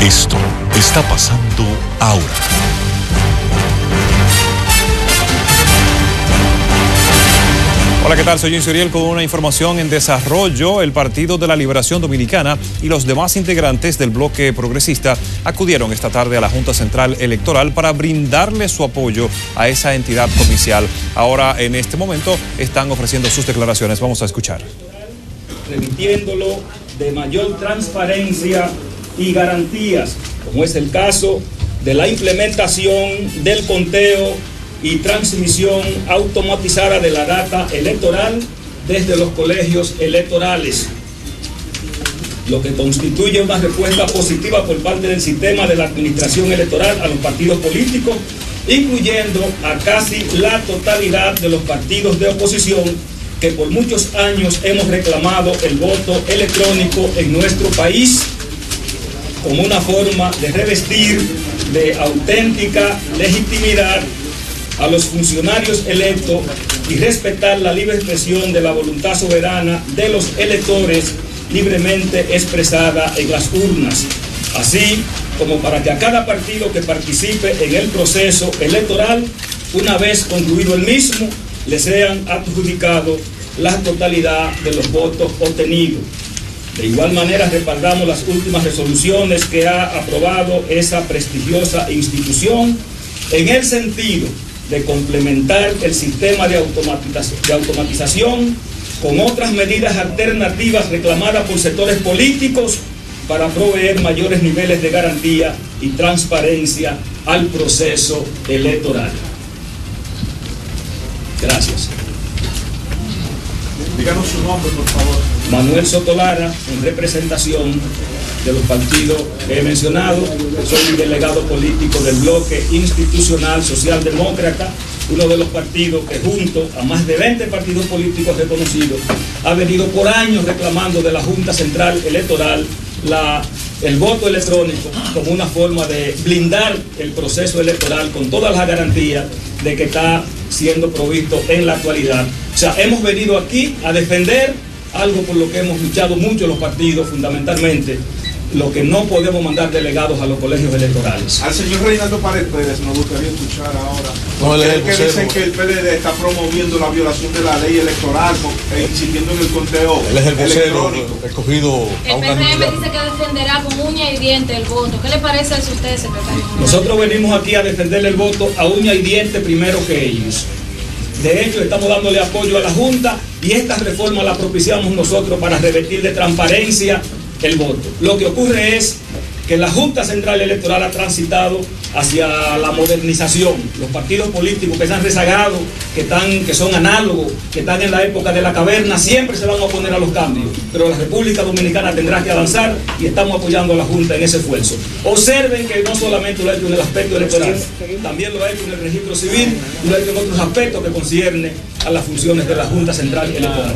Esto está pasando ahora. Hola, ¿qué tal? Soy Jim Suriel con una información en desarrollo. El Partido de la Liberación Dominicana y los demás integrantes del bloque progresista acudieron esta tarde a la Junta Central Electoral para brindarle su apoyo a esa entidad comicial. Ahora, en este momento, están ofreciendo sus declaraciones. Vamos a escuchar. Remitiéndolo de mayor transparencia y garantías, como es el caso de la implementación del conteo y transmisión automatizada de la data electoral desde los colegios electorales, lo que constituye una respuesta positiva por parte del sistema de la administración electoral a los partidos políticos, incluyendo a casi la totalidad de los partidos de oposición que por muchos años hemos reclamado el voto electrónico en nuestro país como una forma de revestir de auténtica legitimidad a los funcionarios electos y respetar la libre expresión de la voluntad soberana de los electores libremente expresada en las urnas, así como para que a cada partido que participe en el proceso electoral, una vez concluido el mismo, le sean adjudicados la totalidad de los votos obtenidos. De igual manera respaldamos las últimas resoluciones que ha aprobado esa prestigiosa institución en el sentido de complementar el sistema de automatización, de automatización con otras medidas alternativas reclamadas por sectores políticos para proveer mayores niveles de garantía y transparencia al proceso electoral. Gracias. Díganos su nombre, por favor. Manuel Sotolara, en representación de los partidos que he mencionado. Soy el delegado político del bloque institucional socialdemócrata, uno de los partidos que junto a más de 20 partidos políticos reconocidos ha venido por años reclamando de la Junta Central Electoral la, el voto electrónico como una forma de blindar el proceso electoral con todas las garantías de que está siendo provisto en la actualidad. O sea, hemos venido aquí a defender algo por lo que hemos luchado mucho los partidos fundamentalmente, lo que no podemos mandar delegados a los colegios electorales. Al señor Reinaldo Pared Pérez nos gustaría escuchar ahora. No, es el que dicen que el PLD está promoviendo la violación de la ley electoral e incidiendo en el conteo Él es el vocero electrónico. escogido El a una PRM dice que defenderá con uña y diente el voto. ¿Qué le parece a usted, secretario? Nosotros venimos aquí a defender el voto a uña y diente primero que ellos. De hecho, estamos dándole apoyo a la Junta y esta reforma la propiciamos nosotros para revertir de transparencia el voto. Lo que ocurre es que la Junta Central Electoral ha transitado hacia la modernización. Los partidos políticos que se han rezagado, que, están, que son análogos, que están en la época de la caverna, siempre se van a oponer a los cambios. Pero la República Dominicana tendrá que avanzar y estamos apoyando a la Junta en ese esfuerzo. Observen que no solamente lo ha hecho en el aspecto electoral, también lo ha hecho en el registro civil y lo ha hecho en otros aspectos que conciernen a las funciones de la Junta Central Electoral.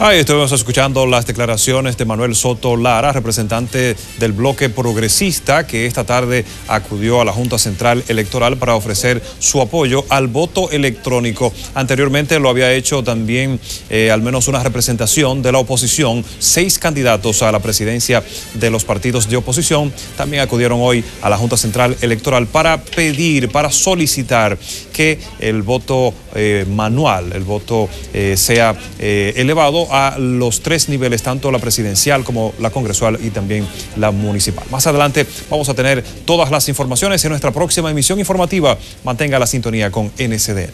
Ahí estuvimos escuchando las declaraciones de Manuel Soto Lara, representante del bloque progresista, que esta tarde acudió a la Junta Central Electoral para ofrecer su apoyo al voto electrónico. Anteriormente lo había hecho también eh, al menos una representación de la oposición, seis candidatos a la presidencia de los partidos de oposición. También acudieron hoy a la Junta Central Electoral para pedir, para solicitar que el voto eh, manual, el voto eh, sea eh, elevado a los tres niveles, tanto la presidencial como la congresual y también la municipal. Más adelante vamos a tener todas las informaciones en nuestra próxima emisión informativa. Mantenga la sintonía con NCDN.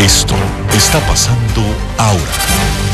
Esto está pasando ahora.